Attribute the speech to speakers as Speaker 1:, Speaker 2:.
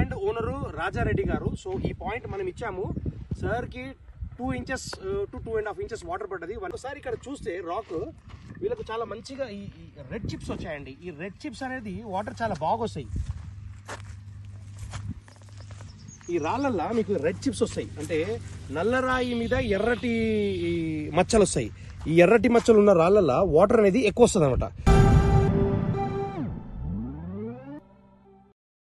Speaker 1: Land owner Rajareddy గారు. So ఈ point మనం ఇచ్చాము. సార్కి two inches to two and half inches water పడ్డది. ఒకసారి ఇక్కడ చూస్తే రాక్ వీళ్ళకు చాలా మంచిగా ఈ రెడ్ చిప్స్ వచ్చాయండి. ఈ రెడ్ చిప్స్ అనేది వాటర్ చాలా బాగొస్తాయి ఈ రాళ్ళల్లో మీకు రెడ్ చిప్స్ వస్తాయి. అంటే నల్లరాయి మీద ఎర్రటి మచ్చలు వస్తాయి. ఈ ఎర్రటి మచ్చలు ఉన్న రాళ్ళల్లో వాటర్ అనేది ఎక్కువ వస్తుంది అనమాట